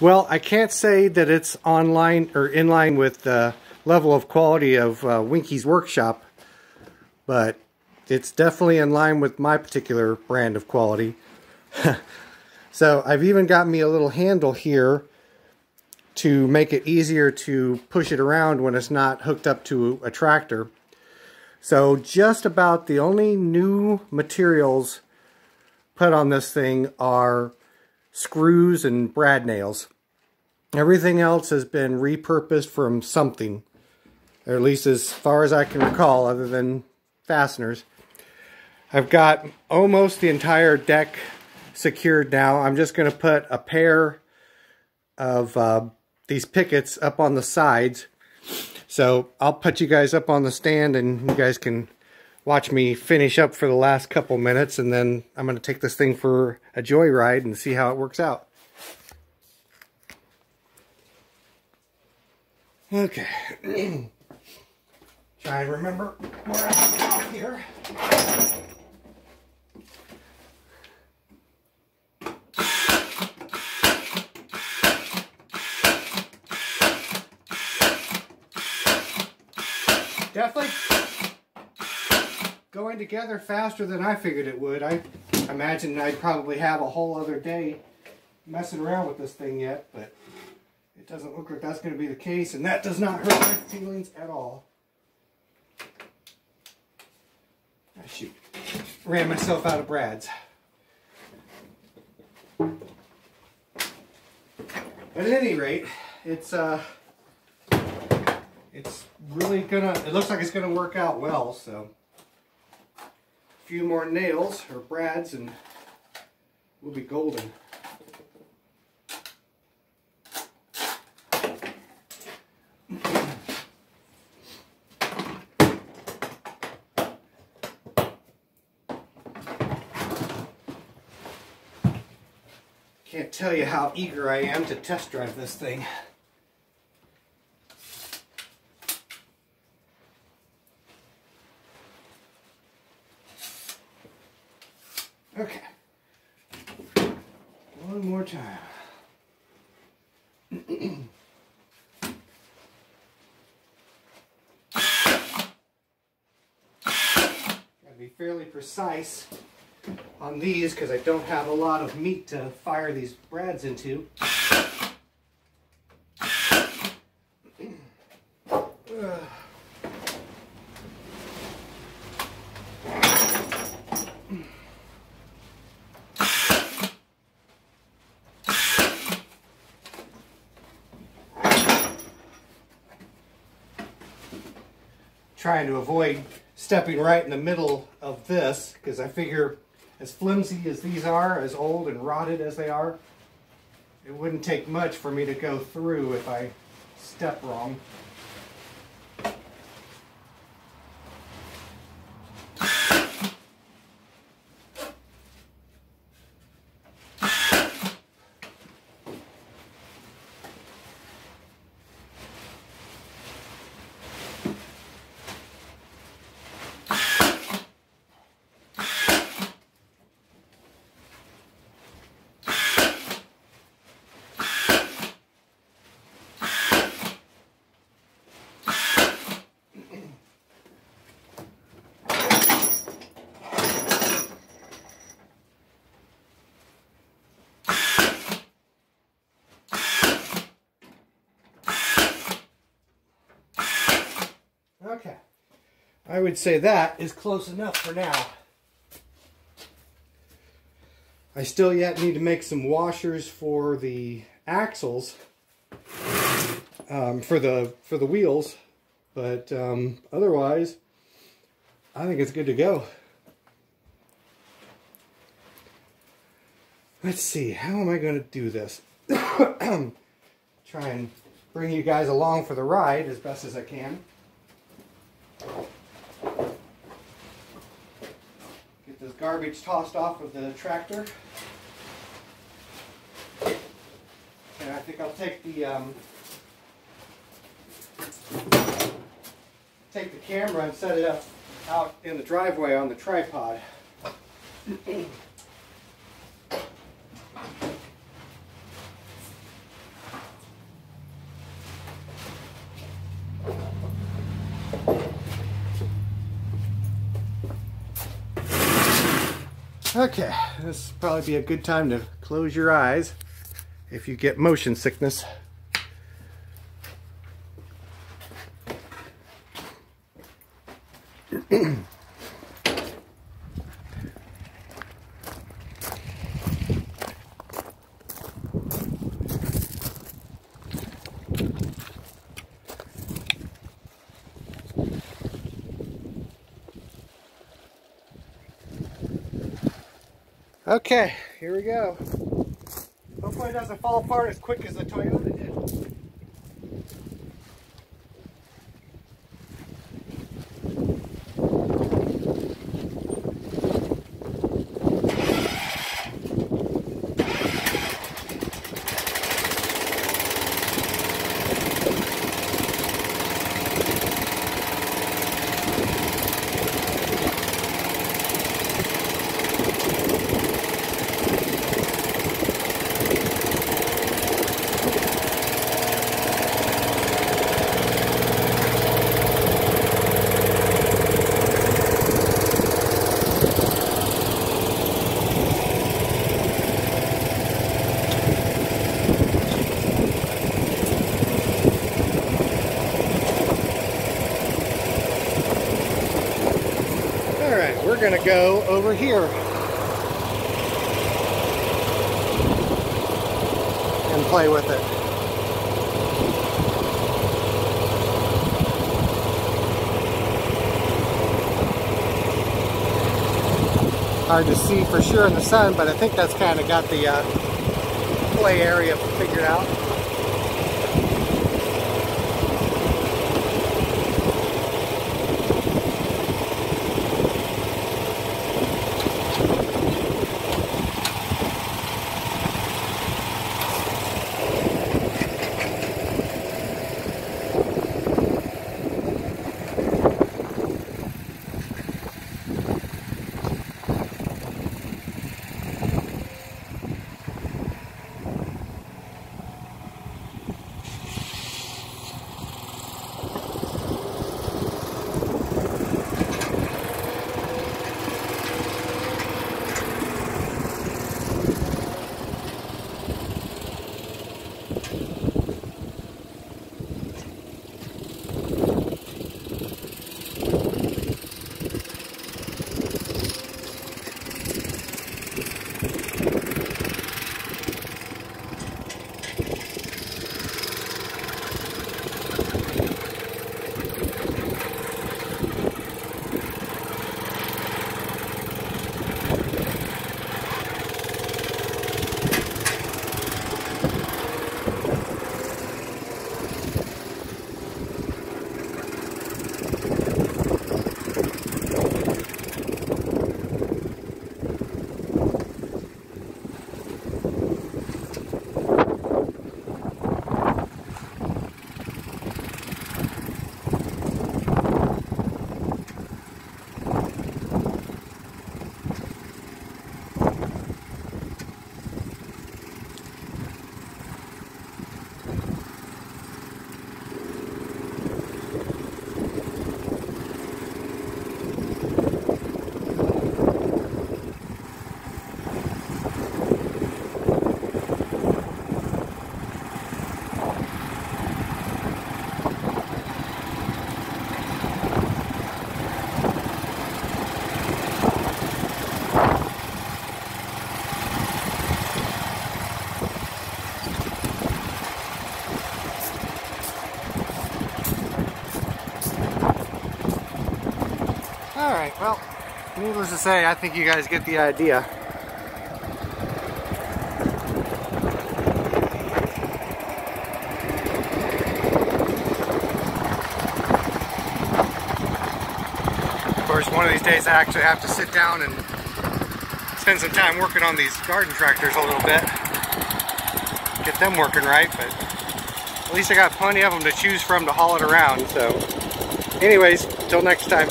Well, I can't say that it's online or in line with the level of quality of uh, Winky's Workshop, but it's definitely in line with my particular brand of quality. so I've even got me a little handle here to make it easier to push it around when it's not hooked up to a tractor. So just about the only new materials put on this thing are screws and brad nails. Everything else has been repurposed from something, or at least as far as I can recall, other than fasteners. I've got almost the entire deck secured now. I'm just going to put a pair of uh, these pickets up on the sides. So I'll put you guys up on the stand and you guys can watch me finish up for the last couple minutes and then I'm going to take this thing for a joyride and see how it works out. Okay. Try and remember where I'm here. Definitely going together faster than I figured it would. I imagine I'd probably have a whole other day messing around with this thing yet, but it doesn't look like that's going to be the case, and that does not hurt my feelings at all. Ah, shoot. Ran myself out of brads. But at any rate, it's uh, it's really gonna, it looks like it's gonna work out well, so. Few more nails, or brads, and we'll be golden. Can't tell you how eager I am to test drive this thing. Okay. One more time. Be fairly precise on these because I don't have a lot of meat to fire these brads into. Trying to avoid stepping right in the middle of this because I figure as flimsy as these are, as old and rotted as they are, it wouldn't take much for me to go through if I step wrong. Okay. I would say that is close enough for now. I still yet need to make some washers for the axles um, for the for the wheels, but um, otherwise, I think it's good to go. Let's see, how am I going to do this? Try and bring you guys along for the ride as best as I can. Get this garbage tossed off of the tractor. And I think I'll take the um, take the camera and set it up out in the driveway on the tripod. Okay, this probably be a good time to close your eyes if you get motion sickness. Okay, here we go. Hopefully it doesn't fall apart as quick as the Toyota did. Going to go over here and play with it. Hard to see for sure in the sun, but I think that's kind of got the uh, play area figured out. Alright, well, needless to say, I think you guys get the idea. Of course, one of these days I actually have to sit down and spend some time working on these garden tractors a little bit. Get them working right, but at least I got plenty of them to choose from to haul it around, so anyways, until next time.